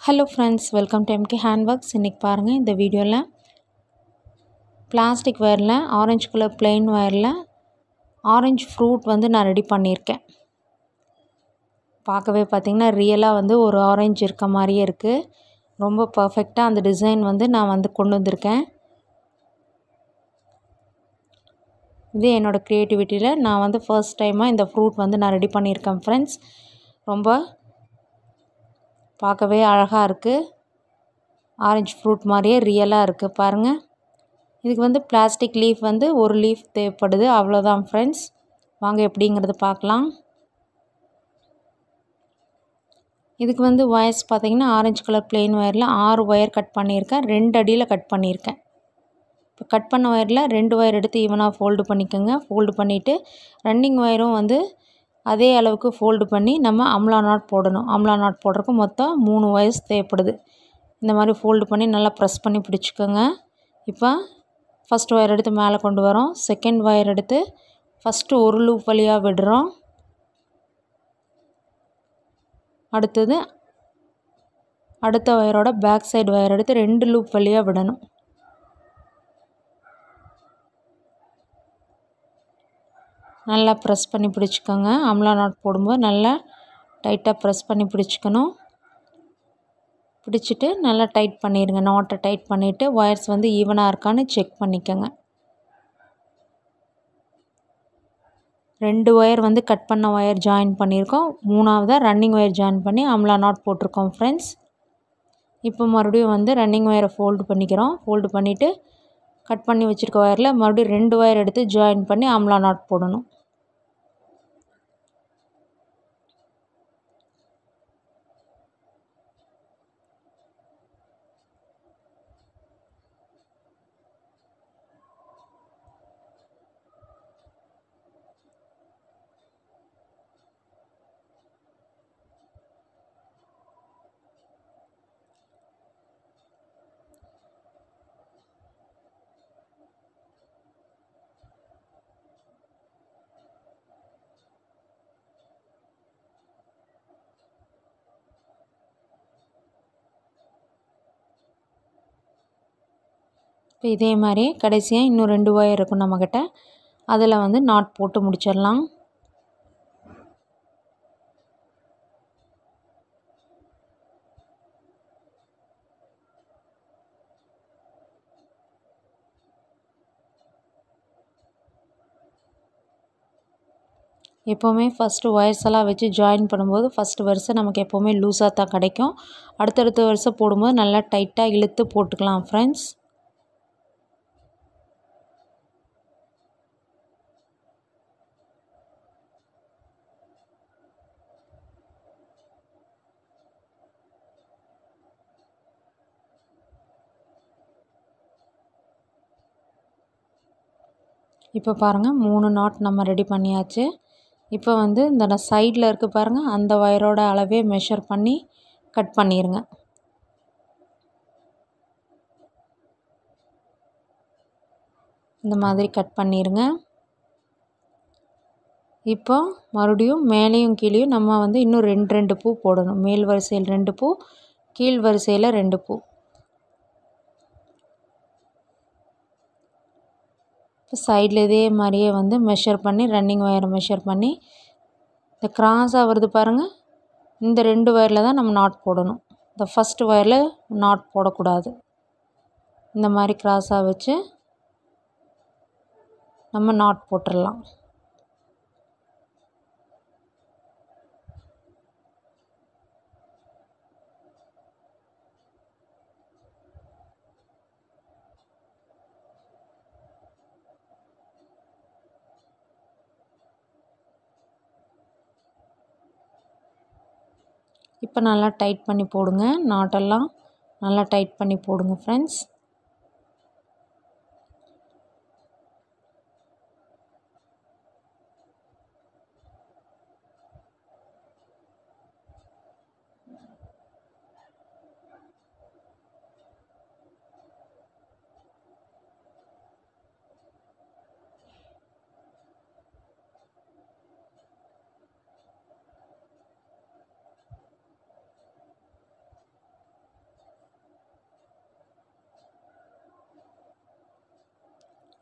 Hello friends welcome to M K hand works இன்றைக்கி பாருங்கள் இந்த வீடியோவில் பிளாஸ்டிக் ஒயரில் ஆரஞ்சு கலர் பிளெயின் ஒயரில் ஆரஞ்சு ஃப்ரூட் வந்து நான் ரெடி பண்ணியிருக்கேன். பார்க்கவே பார்த்திங்கன்னா ரியலாக வந்து ஒரு ஆரஞ்சு இருக்க மாதிரியே இருக்குது ரொம்ப பர்ஃபெக்டாக அந்த டிசைன் வந்து நான் வந்து கொண்டு வந்திருக்கேன். இது என்னோடய க்ரியேட்டிவிட்டியில் நான் வந்து ஃபர்ஸ்ட் டைமாக இந்த ஃப்ரூட் வந்து நான் ரெடி பண்ணியிருக்கேன் ஃப்ரெண்ட்ஸ் ரொம்ப பார்க்கவே அழகாக இருக்குது ஆரஞ்சு ஃப்ரூட் மாதிரியே ரியலாக இருக்குது பாருங்கள் இதுக்கு வந்து பிளாஸ்டிக் லீஃப் வந்து ஒரு லீஃப் தேவைப்படுது. அவ்வளோதான் ஃப்ரெண்ட்ஸ் வாங்க எப்படிங்கிறது பார்க்கலாம். இதுக்கு வந்து ஒயர்ஸ் பார்த்திங்கன்னா ஆரஞ்சு கலர் பிளெயின் ஒயரில் ஆறு ஒயர் கட் பண்ணியிருக்கேன். ரெண்டு அடியில் கட் பண்ணியிருக்கேன். இப்போ கட் பண்ண ஒயரில் ரெண்டு ஒயர் எடுத்து ஈவனாக ஃபோல்டு பண்ணிக்கோங்க. ஃபோல்டு பண்ணிவிட்டு ரன்னிங் ஒயரும் வந்து அதே அளவுக்கு ஃபோல்டு பண்ணி நம்ம அம்லா நாட் போடணும். அம்லா நாட் போடுறதுக்கு மொத்தம் மூணு ஒயர்ஸ் தேவைப்படுது. இந்த மாதிரி ஃபோல்டு பண்ணி நல்லா ப்ரெஸ் பண்ணி பிடிச்சிக்கோங்க. இப்போ ஃபஸ்ட் ஒயர் எடுத்து மேலே கொண்டு வரோம். செகண்ட் ஒயர் எடுத்து ஃபஸ்ட்டு ஒரு லூப் வழியாக விடுறோம். அடுத்தது அடுத்த ஒயரோட பேக் சைடு ஒயர் எடுத்து ரெண்டு லூப் வழியாக விடணும். நல்லா ப்ரெஸ் பண்ணி பிடிச்சிக்கோங்க. அம்லா நாட் போடும்போது நல்லா டைட்டாக ப்ரெஸ் பண்ணி பிடிச்சிக்கணும். பிடிச்சிட்டு நல்லா டைட் பண்ணிடுங்க நாட்டை டைட் பண்ணிவிட்டு ஒயர்ஸ் வந்து ஈவனாக இருக்கான்னு செக் பண்ணிக்கோங்க. ரெண்டு ஒயர் வந்து கட் பண்ண ஒயர் ஜாயின் பண்ணியிருக்கோம் மூணாவதாக ரன்னிங் ஒயர் ஜாயின் பண்ணி அம்லா நாட் போட்டிருக்கோம் ஃப்ரெண்ட்ஸ் இப்போ மறுபடியும் வந்து ரன்னிங் ஒயரை ஃபோல்டு பண்ணிக்கிறோம். ஃபோல்டு பண்ணிவிட்டு கட் பண்ணி வச்சுருக்க ஒயரில் மறுபடியும் ரெண்டு ஒயர் எடுத்து ஜாயின் பண்ணி அம்லா நாட் போடணும். இப்போ இதே மாதிரி கடைசியாக இன்னும் ரெண்டு ஒயர் இருக்கும் நம்மக்கிட்ட அதில் வந்து நாட் போட்டு முடிச்சிடலாம். எப்போவுமே ஃபஸ்ட்டு ஒயர்ஸ் எல்லாம் வச்சு ஜாயின் பண்ணும்போது ஃபஸ்ட்டு வருஷம் நமக்கு எப்போவுமே லூஸாக தான் கிடைக்கும். அடுத்தடுத்த வருஷம் போடும்போது நல்லா டைட்டாக இழுத்து போட்டுக்கலாம் ஃப்ரெண்ட்ஸ் இப்போ பாருங்கள் மூணு நாட் நம்ம ரெடி பண்ணியாச்சு. இப்போ வந்து இந்த சைடில் இருக்குது பாருங்கள் அந்த ஒயரோட அளவே மெஷர் பண்ணி கட் பண்ணிடுங்க இந்த மாதிரி கட் பண்ணிடுங்க இப்போ மறுபடியும் மேலேயும் கீழேயும் நம்ம வந்து இன்னும் ரெண்டு ரெண்டு பூ போடணும். மேல் வரிசையில் ரெண்டு பூ கீழ் வரிசையில் ரெண்டு பூ. சைடில் இதே மாதிரியே வந்து மெஷர் பண்ணி ரன்னிங் ஒயரை மெஷர் பண்ணி இந்த கிராஸாக வருது பாருங்கள் இந்த ரெண்டு ஒயரில் தான் நம்ம நாட் போடணும். இந்த ஃபஸ்ட்டு ஒயரில் நாட் போடக்கூடாது. இந்த மாதிரி கிராஸாக வச்சு நம்ம நாட் போட்டுடலாம் இப்போ நல்லா டைட் பண்ணி போடுங்க. நாட்டெல்லாம் நல்லா டைட் பண்ணி போடுங்க ஃப்ரெண்ட்ஸ்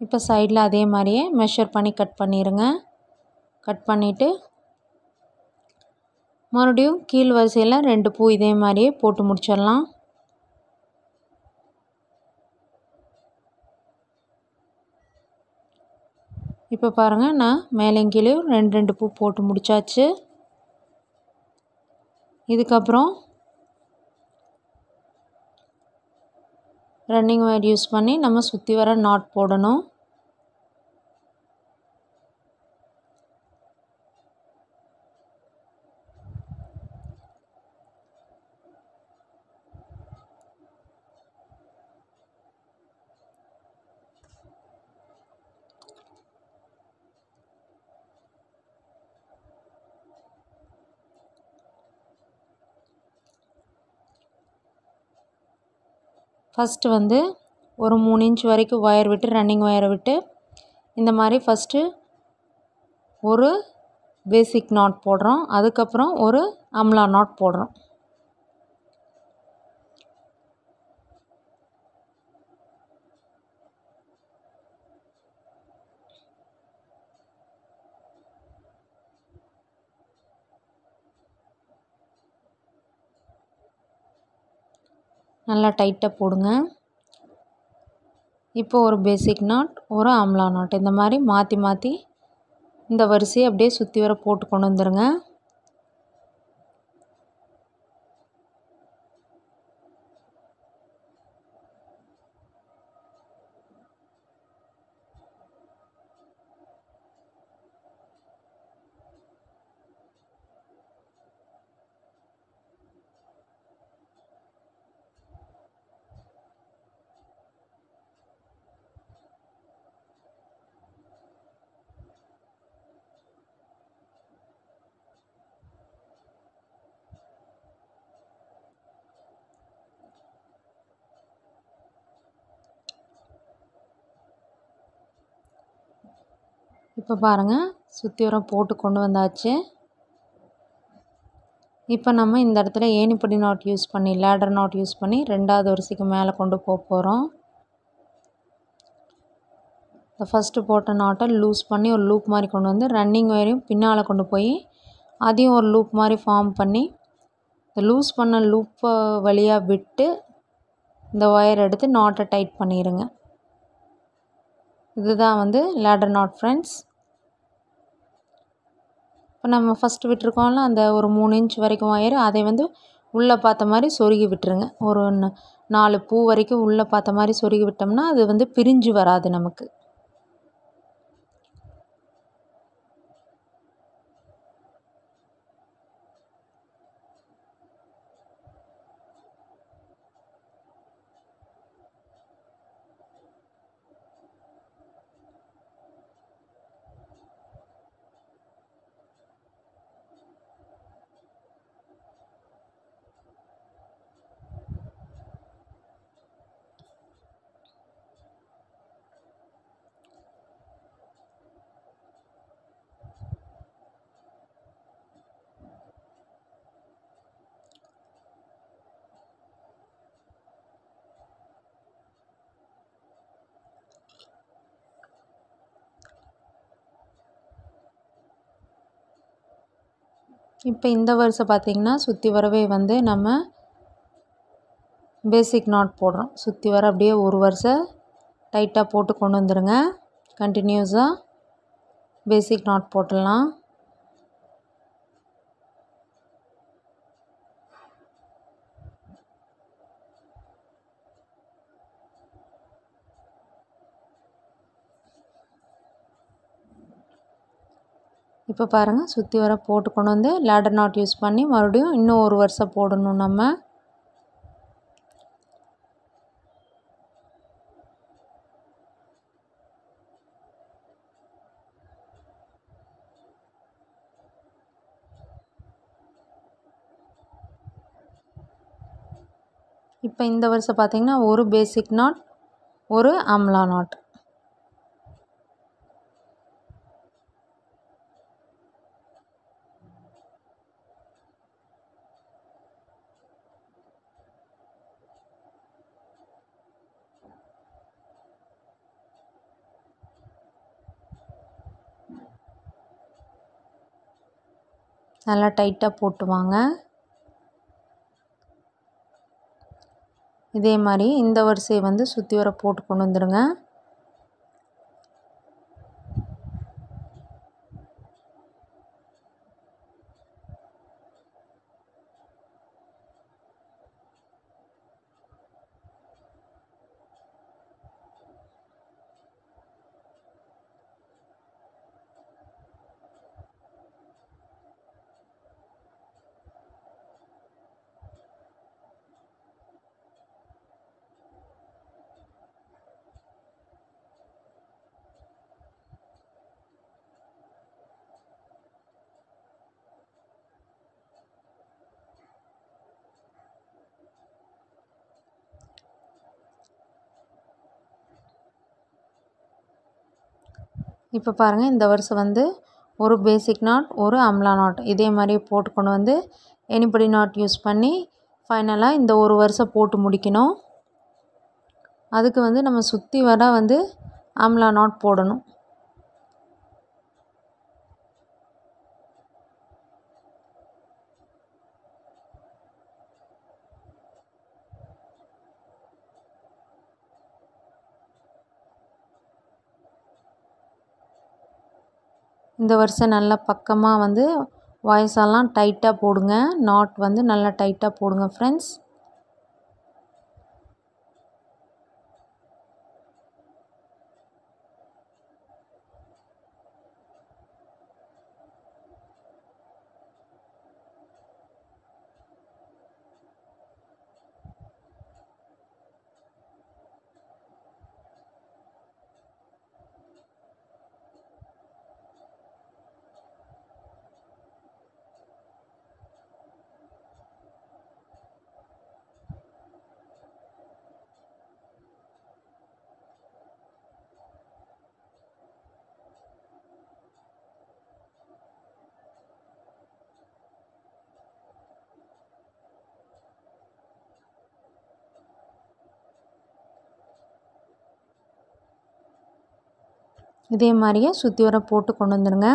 இப்போ சைடில் அதே மாதிரியே மெஷர் பண்ணி கட் பண்ணிடுங்க கட் பண்ணிவிட்டு மறுபடியும் கீழ் வரிசையில் ரெண்டு பூ இதே மாதிரியே போட்டு முடிச்சிடலாம். இப்போ பாருங்கள் நான் மேலேயும் கீழேயும் ரெண்டு ரெண்டு பூ போட்டு முடித்தாச்சு இதுக்கப்புறம் ரன்னிங் ஒயர் யூஸ் பண்ணி நம்ம சுற்றி வர நாட் போடணும். ஃபஸ்ட்டு வந்து ஒரு மூணு இன்ச் வரைக்கும் ஒயர் விட்டு ரன்னிங் ஒயரை விட்டு இந்த மாதிரி ஃபஸ்ட்டு ஒரு பேசிக் நாட் போடுறோம். அதுக்கப்புறம் ஒரு அம்லா நாட் போடுறோம். நல்லா டைட்டாக போடுங்க. இப்போ ஒரு பேசிக் நாட் ஒரு அம்லா நாட் இந்த மாதிரி மாற்றி மாற்றி இந்த வரிசையை அப்படியே சுற்றி வர போட்டு கொண்டு வந்துடுங்க இப்போ பாருங்கள் சுற்றி வர போட்டு கொண்டு வந்தாச்சு. இப்போ நம்ம இந்த இடத்துல ஏணிப்படி நாட் யூஸ் பண்ணி லேடர் நாட் யூஸ் பண்ணி ரெண்டாவது வரிசைக்கு மேலே கொண்டு போக போகிறோம் இந்த ஃபஸ்ட்டு போட்ட நாட்டை லூஸ் பண்ணி ஒரு லூப் மாதிரி கொண்டு வந்து ரன்னிங் ஒயரையும் பின்னால் கொண்டு போய் அதையும் ஒரு லூப் மாதிரி ஃபார்ம் பண்ணி இந்த லூஸ் பண்ண லூப்பை வழியாக விட்டு இந்த ஒயர் எடுத்து நாட்டை டைட் பண்ணிடுங்க இதுதான் வந்து லேடர் நாட் ஃப்ரெண்ட்ஸ் இப்போ நம்ம ஃபஸ்ட்டு விட்டுருக்கோம்ல அந்த ஒரு மூணு இன்ச் வரைக்கும் ஒயர் அதை வந்து உள்ளே பார்த்த மாதிரி சொருகி விட்டுருங்க. ஒரு நாலு பூ வரைக்கும் உள்ளே பார்த்த மாதிரி சொருகி விட்டோம்னா அது வந்து பிரிஞ்சு வராது நமக்கு. இப்போ இந்த வருஷம் பார்த்திங்கன்னா சுற்றி வரவே வந்து நம்ம பேசிக் நாட் போடுறோம். சுற்றி வர அப்படியே ஒரு வருஷம் டைட்டாக போட்டு கொண்டு வந்துடுங்க கண்டினியூஸாக பேசிக் நாட் போட்டுடலாம். இப்போ பாருங்கள் சுற்றி வர போட்டு கொண்டு வந்து லேடர் நாட் யூஸ் பண்ணி மறுபடியும் இன்னும் ஒரு வருஷம் போடணும் நம்ம. இப்போ இந்த வருஷம் பார்த்திங்கன்னா ஒரு பேசிக் நாட் ஒரு அம்லா நாட் நல்லா டைட்டாக போட்டு வாங்க இதே மாதிரி இந்த வரிசையை வந்து சுற்றி வர போட்டு கொண்டு வந்துடுங்க. இப்போ பாருங்கள் இந்த வருஷம் வந்து ஒரு பேசிக் நாட் ஒரு அம்லா நாட் இதே மாதிரி போட்டு கொண்டு வந்து எனிபடி நாட் யூஸ் பண்ணி ஃபைனலாக இந்த ஒரு வருஷம் போட்டு முடிக்கணும். அதுக்கு வந்து நம்ம சுற்றி வர வந்து அம்லா நாட் போடணும். இந்த வரிசை நல்லா பக்கமாக வந்து வாய்ஸெல்லாம் டைட்டாக போடுங்க. நாட் வந்து நல்லா டைட்டாக போடுங்க ஃப்ரெண்ட்ஸ் இதே மாதிரியே சுற்றி வர போட்டு கொண்டு வந்துடுங்க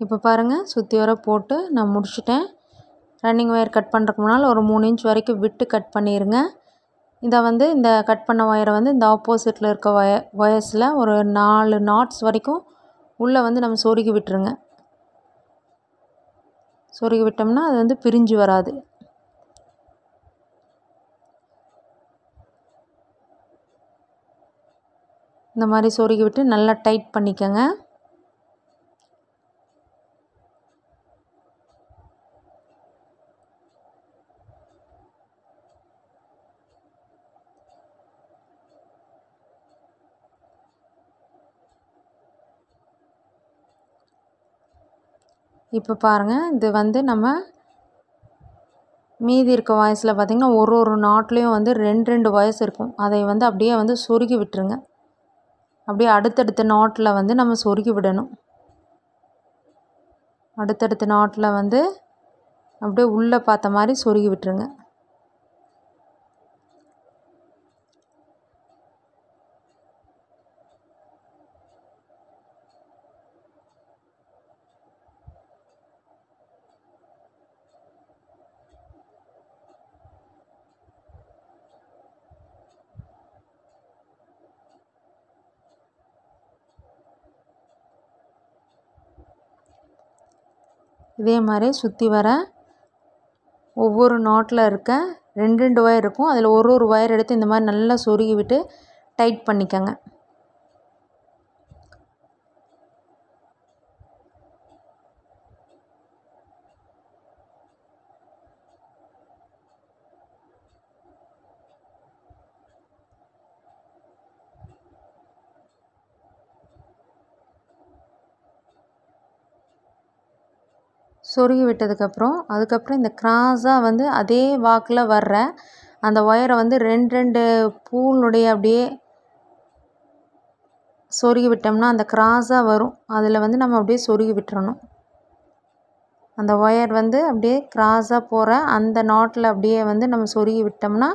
இப்போ பாருங்கள் சுற்றி வர போட்டு நான் முடிச்சிட்டேன். ரன்னிங் ஒயர் கட் பண்ணுறதுக்கு முன்னால் ஒரு மூணு இன்ச் வரைக்கும் விட்டு கட் பண்ணிடுங்க இதை வந்து இந்த கட் பண்ண ஒயரை வந்து இந்த ஆப்போசிட்டில் இருக்க ஒய ஒயர்ஸில் ஒரு நாலு நாட்ஸ் வரைக்கும் உள்ளே வந்து நம்ம சொருகி விட்டுருங்க. சொருகி விட்டோம்னா அது வந்து பிரிஞ்சு வராது. இந்த மாதிரி சொருகி விட்டு நல்லா டைட் பண்ணிக்கோங்க. இப்போ பாருங்கள் இது வந்து நம்ம மீதி இருக்க வாய்ஸில் பார்த்திங்கன்னா ஒரு ஒரு நாட்லேயும் வந்து ரெண்டு ரெண்டு வாய்ஸ் இருக்கும். அதை வந்து அப்படியே வந்து சொருகி விட்டுருங்க. அப்படியே அடுத்தடுத்த நாட்டில் வந்து நம்ம சொருகி விடணும். அடுத்தடுத்த நாட்டில் வந்து அப்படியே உள்ளே பார்த்த மாதிரி சொருகி விட்டுருங்க. இதே மாதிரி சுற்றி வர ஒவ்வொரு நாட்டில் இருக்க ரெண்டு ரெண்டு ஒயர் இருக்கும். அதில் ஒரு ஒரு ஒயர் எடுத்து இந்த மாதிரி நல்லா சொருகி விட்டு டைட் பண்ணிக்கோங்க. சொருகி விட்டதுக்கப்புறம் அதுக்கப்புறம் இந்த கிராஸாக வந்து அதே வாக்கில் வர்ற அந்த ஒயரை வந்து ரெண்டு ரெண்டு பூனுடைய அப்படியே சொருகி விட்டோம்னா அந்த கிராஸாக வரும். அதில் வந்து நம்ம அப்படியே சொருகி விட்டுறணும். அந்த ஒயர் வந்து அப்படியே கிராஸாக போகிற அந்த நாட்டில் அப்படியே வந்து நம்ம சொருகி விட்டோம்னா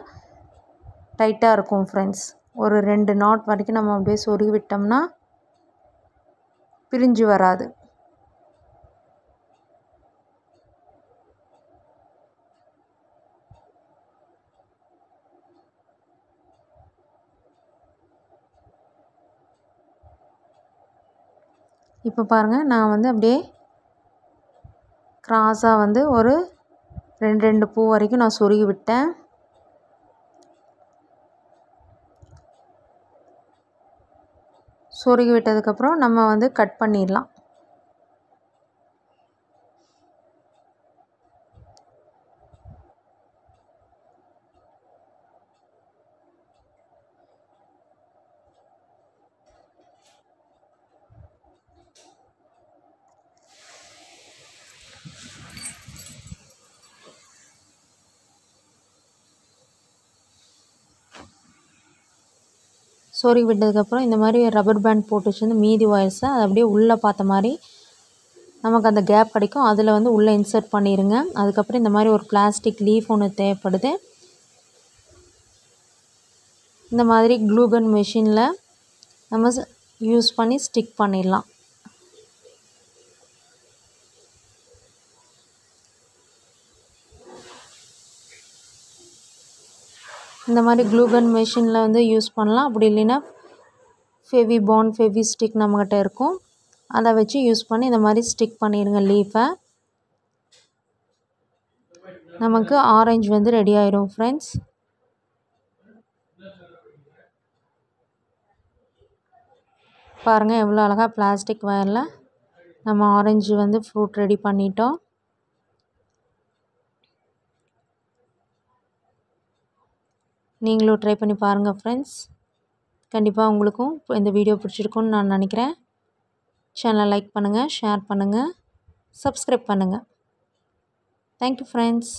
டைட்டாக இருக்கும் ஃப்ரெண்ட்ஸ் ஒரு ரெண்டு நாட் வரைக்கும் நம்ம அப்படியே சொருகி விட்டோம்னா பிரிஞ்சு வராது. இப்போ பாருங்கள் நான் வந்து அப்படியே கிராஸாக வந்து ஒரு ரெண்டு ரெண்டு பூ வரைக்கும் நான் சொருகி விட்டேன். சொருகி விட்டதுக்கப்புறம் நம்ம வந்து கட் பண்ணிடலாம். சொருகி விட்டதுக்கப்புறம் இந்த மாதிரி ரப்பர் பேண்ட் போட்டு வச்சுருந்து மீதி ஒயர்ஸை அது அப்படியே உள்ளே பார்த்த மாதிரி நமக்கு அந்த கேப் கிடைக்கும். அதில் வந்து உள்ளே இன்சர்ட் பண்ணிடுங்க அதுக்கப்புறம் இந்த மாதிரி ஒரு பிளாஸ்டிக் லீஃப் ஒன்று தேவைப்படுது. இந்த மாதிரி க்ளூகன் மிஷினில் நம்ம யூஸ் பண்ணி ஸ்டிக் பண்ணிடலாம். இந்த மாதிரி க்ளூகன் மிஷினில் வந்து யூஸ் பண்ணலாம். அப்படி இல்லைன்னா ஃபெவி பாண்ட் ஃபெவி ஸ்டிக் நம்மக்கிட்ட இருக்கும். அதை வச்சு யூஸ் பண்ணி இந்த மாதிரி ஸ்டிக் பண்ணிடுங்க லீஃபை நமக்கு ஆரஞ்சு வந்து ரெடி ஆயிரும் ஃப்ரெண்ட்ஸ் பாருங்கள் எவ்வளோ அழகாக பிளாஸ்டிக் வயரில் நம்ம ஆரஞ்சு வந்து ஃப்ரூட் ரெடி பண்ணிட்டோம். நீங்களும் ட்ரை பண்ணி பாருங்கள் ஃப்ரெண்ட்ஸ் கண்டிப்பாக உங்களுக்கும் இந்த வீடியோ பிடிச்சிருக்குன்னு நான் நினைக்கிறேன். சேனலை லைக் பண்ணுங்கள் ஷேர் பண்ணுங்கள் சப்ஸ்கிரைப் பண்ணுங்கள் தேங்க்யூ ஃப்ரெண்ட்ஸ்